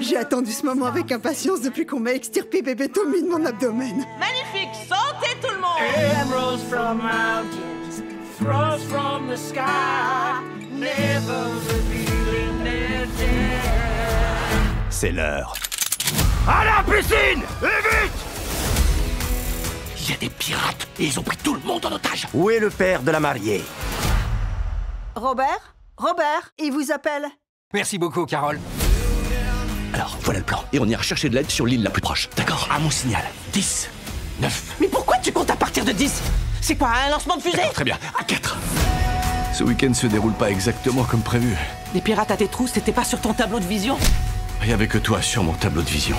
J'ai attendu ce moment avec impatience depuis qu'on m'a extirpé bébé Tommy de mon abdomen. Magnifique Santé tout le monde from mountains, throws from the sky, never revealing their depth. C'est l'heure. À la piscine Et vite Il y a des pirates et ils ont pris tout le monde en otage. Où est le père de la mariée? Robert Robert, il vous appelle. Merci beaucoup, Carole. Alors, voilà le plan. Et on ira chercher de l'aide sur l'île la plus proche. D'accord À mon signal. 10, 9. Mais pourquoi tu comptes à partir de 10 C'est quoi, un lancement de fusée? Très bien. À 4. Ce week-end se déroule pas exactement comme prévu. Les pirates à tes trous, c'était pas sur ton tableau de vision? Il y avait que toi sur mon tableau de vision.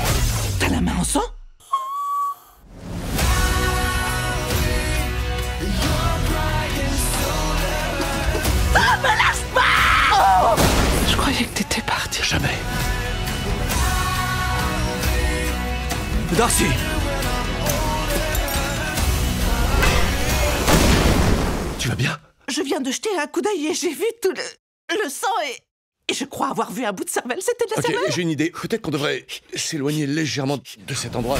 T'as la main en sang? Me lâche pas Je croyais que t'étais parti. Jamais. Darcy Tu vas bien? Je viens de jeter un coup d'œil et j'ai vu tout le, le sang et... et je crois avoir vu un bout de cervelle. C'était de la Ok, cervelle j'ai une idée. Peut-être qu'on devrait s'éloigner légèrement de cet endroit.